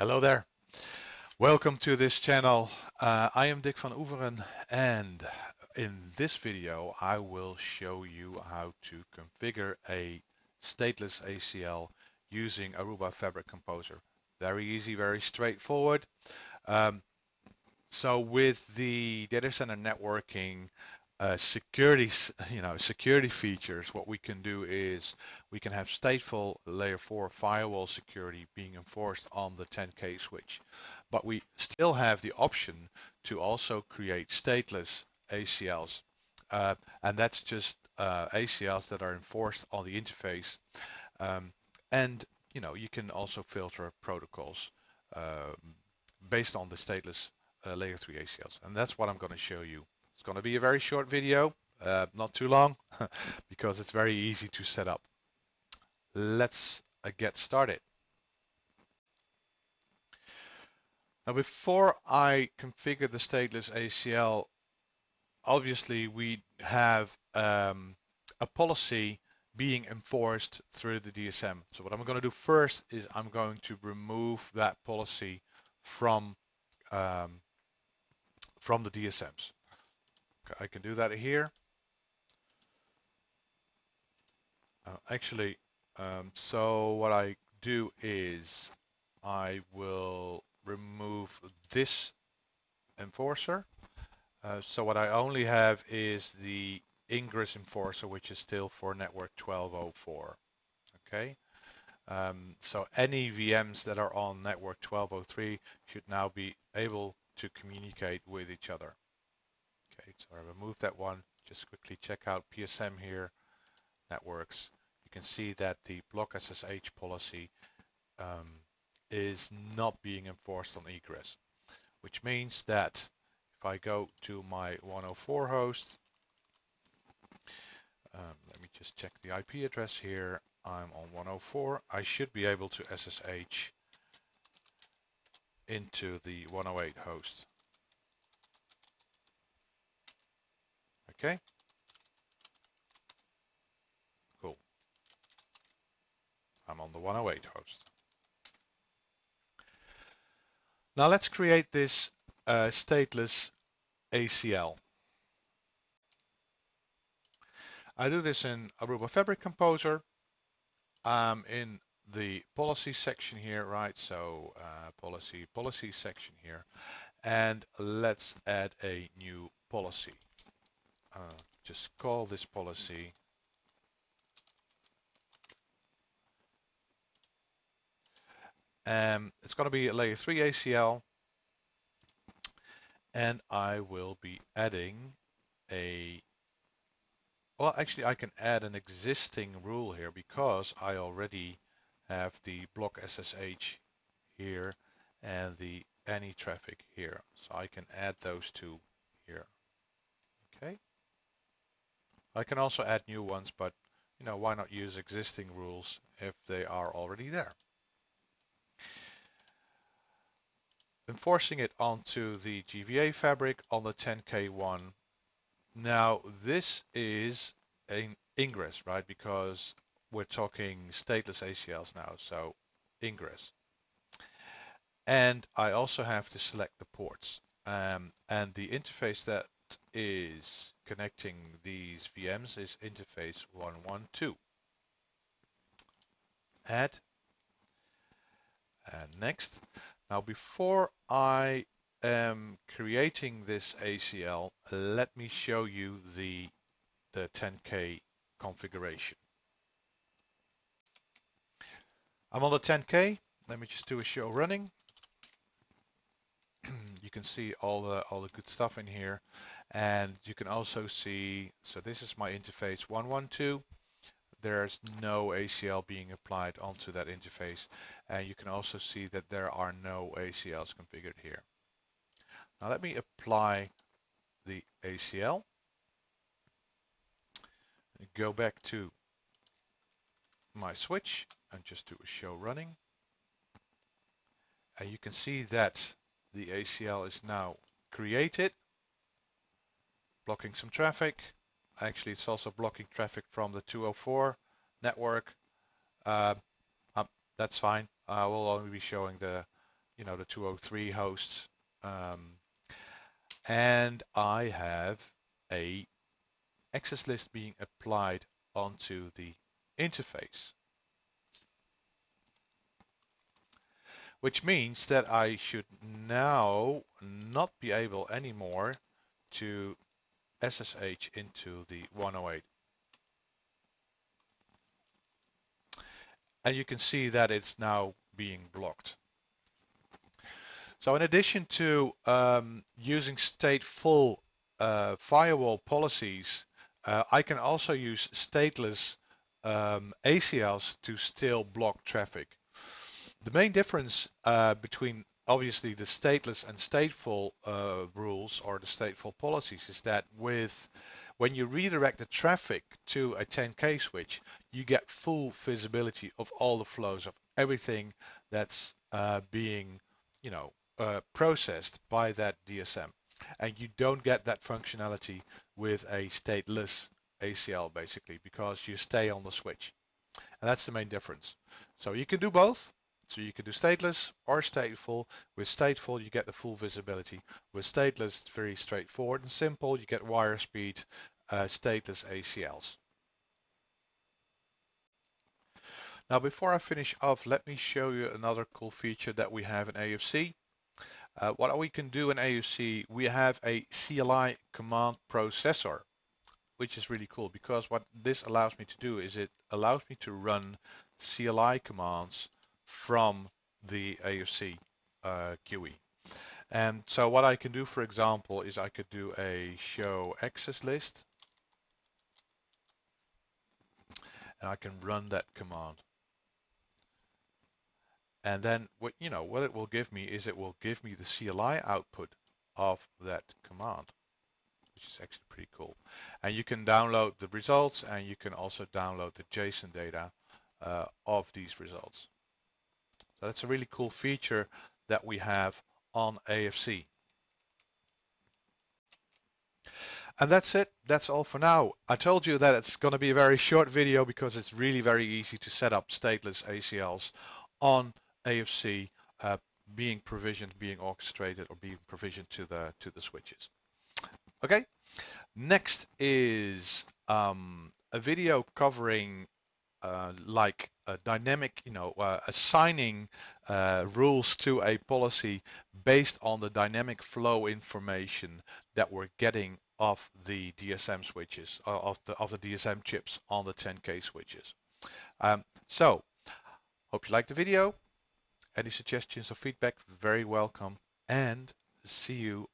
Hello there. Welcome to this channel. Uh, I am Dick van Oeveren and in this video I will show you how to configure a stateless ACL using Aruba Fabric Composer. Very easy, very straightforward. Um, so with the data center networking uh, security, you know, security features, what we can do is we can have stateful layer 4 firewall security being enforced on the 10K switch. But we still have the option to also create stateless ACLs. Uh, and that's just uh, ACLs that are enforced on the interface. Um, and, you know, you can also filter protocols uh, based on the stateless uh, layer 3 ACLs. And that's what I'm going to show you it's going to be a very short video, uh, not too long, because it's very easy to set up. Let's uh, get started. Now, before I configure the stateless ACL, obviously we have um, a policy being enforced through the DSM. So what I'm going to do first is I'm going to remove that policy from um, from the DSMs. I can do that here. Uh, actually, um, so what I do is I will remove this enforcer. Uh, so what I only have is the ingress enforcer, which is still for network 1204. Okay. Um, so any VMs that are on network 1203 should now be able to communicate with each other. Okay, so I remove that one. Just quickly check out PSM here. That works. You can see that the block SSH policy um, is not being enforced on egress, which means that if I go to my 104 host, um, let me just check the IP address here. I'm on 104. I should be able to SSH into the 108 host. Okay. Cool. I'm on the 108 host. Now let's create this uh, stateless ACL. I do this in Aruba Fabric Composer. I'm in the policy section here, right? So uh, policy, policy section here. And let's add a new policy just call this policy um, it's going to be a layer 3 ACL and I will be adding a well actually I can add an existing rule here because I already have the block SSH here and the any traffic here. So I can add those two here. Okay I can also add new ones, but you know, why not use existing rules if they are already there? Enforcing it onto the GVA fabric on the 10K one. Now this is an ingress, right? Because we're talking stateless ACLs now, so ingress. And I also have to select the ports. Um, and the interface that is connecting these VMs is interface 112. Add and next. Now before I am creating this ACL, let me show you the, the 10K configuration. I'm on the 10K. Let me just do a show running. Can see all the all the good stuff in here. And you can also see, so this is my interface 112. There's no ACL being applied onto that interface. And you can also see that there are no ACLs configured here. Now let me apply the ACL. Go back to my switch and just do a show running. And you can see that the ACL is now created blocking some traffic. Actually, it's also blocking traffic from the 204 network. Uh, um, that's fine. I will only be showing the, you know, the 203 hosts. Um, and I have a access list being applied onto the interface. Which means that I should now not be able anymore to SSH into the 108. And you can see that it's now being blocked. So in addition to um, using stateful uh, firewall policies, uh, I can also use stateless um, ACLs to still block traffic. The main difference uh, between obviously the stateless and stateful uh, rules or the stateful policies is that with when you redirect the traffic to a 10K switch, you get full visibility of all the flows of everything that's uh, being, you know, uh, processed by that DSM. And you don't get that functionality with a stateless ACL basically because you stay on the switch. And that's the main difference. So you can do both. So you can do stateless or stateful. With stateful, you get the full visibility. With stateless, it's very straightforward and simple. You get wire speed, uh, stateless ACLs. Now, before I finish off, let me show you another cool feature that we have in AFC. Uh, what we can do in AFC, we have a CLI command processor, which is really cool because what this allows me to do is it allows me to run CLI commands from the AFC uh, GUI. And so what I can do, for example, is I could do a show access list. And I can run that command. And then what you know what it will give me is it will give me the CLI output of that command, which is actually pretty cool. And you can download the results and you can also download the JSON data uh, of these results. That's a really cool feature that we have on AFC. And that's it. That's all for now. I told you that it's going to be a very short video because it's really very easy to set up stateless ACLs on AFC uh, being provisioned, being orchestrated, or being provisioned to the to the switches. Okay. Next is um, a video covering like a dynamic, you know, uh, assigning uh, rules to a policy based on the dynamic flow information that we're getting of the DSM switches, uh, of the of the DSM chips on the 10K switches. Um, so, hope you liked the video. Any suggestions or feedback, very welcome. And see you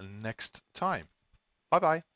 next time. Bye bye.